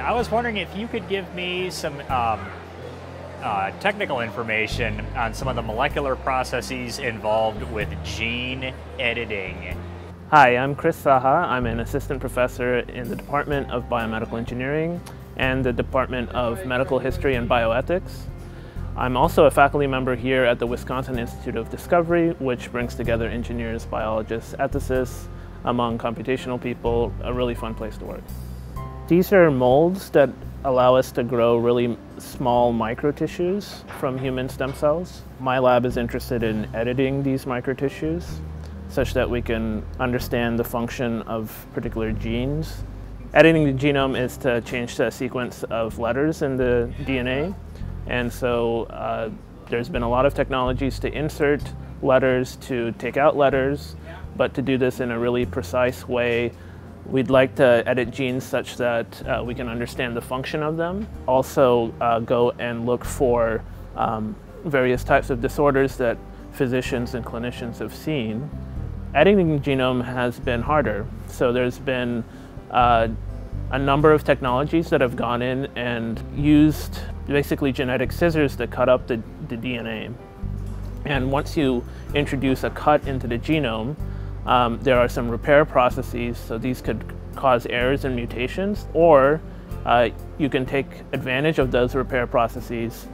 I was wondering if you could give me some um, uh, technical information on some of the molecular processes involved with gene editing. Hi, I'm Krish Saha. I'm an assistant professor in the Department of Biomedical Engineering and the Department of Medical History and Bioethics. I'm also a faculty member here at the Wisconsin Institute of Discovery, which brings together engineers, biologists, ethicists, among computational people, a really fun place to work. These are molds that allow us to grow really small microtissues from human stem cells. My lab is interested in editing these microtissues such that we can understand the function of particular genes. Editing the genome is to change the sequence of letters in the DNA. And so uh, there's been a lot of technologies to insert letters, to take out letters, but to do this in a really precise way We'd like to edit genes such that uh, we can understand the function of them. Also uh, go and look for um, various types of disorders that physicians and clinicians have seen. Editing the genome has been harder. So there's been uh, a number of technologies that have gone in and used basically genetic scissors to cut up the, the DNA. And once you introduce a cut into the genome, um, there are some repair processes, so these could cause errors and mutations, or uh, you can take advantage of those repair processes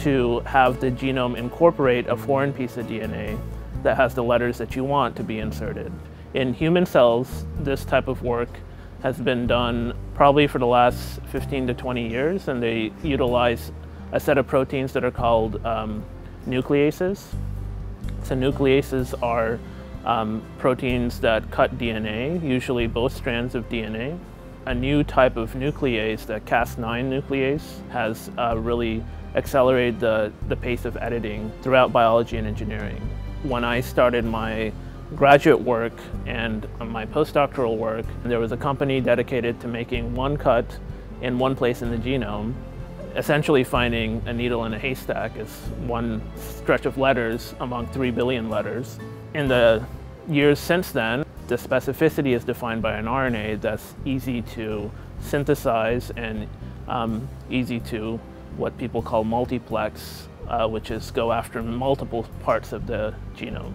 to have the genome incorporate a foreign piece of DNA that has the letters that you want to be inserted. In human cells, this type of work has been done probably for the last 15 to 20 years, and they utilize a set of proteins that are called um, nucleases. So nucleases are um, proteins that cut DNA, usually both strands of DNA. A new type of nuclease, the Cas9 nuclease, has uh, really accelerated the, the pace of editing throughout biology and engineering. When I started my graduate work and my postdoctoral work, there was a company dedicated to making one cut in one place in the genome essentially finding a needle in a haystack is one stretch of letters among three billion letters. In the years since then, the specificity is defined by an RNA that's easy to synthesize and um, easy to what people call multiplex, uh, which is go after multiple parts of the genome.